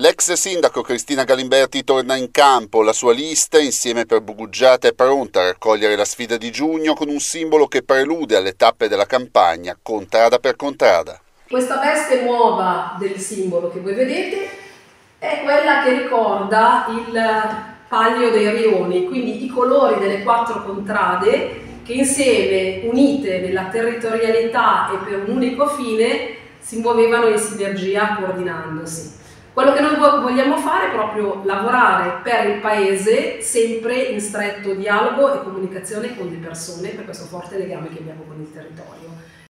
L'ex sindaco Cristina Galimberti torna in campo, la sua lista insieme per Bugugiata è pronta a raccogliere la sfida di giugno con un simbolo che prelude alle tappe della campagna, contrada per contrada. Questa veste nuova del simbolo che voi vedete è quella che ricorda il palio dei rioni, quindi i colori delle quattro contrade che insieme, unite nella territorialità e per un unico fine, si muovevano in sinergia coordinandosi. Quello che noi vogliamo fare è proprio lavorare per il Paese sempre in stretto dialogo e comunicazione con le persone per questo forte legame che abbiamo con il territorio.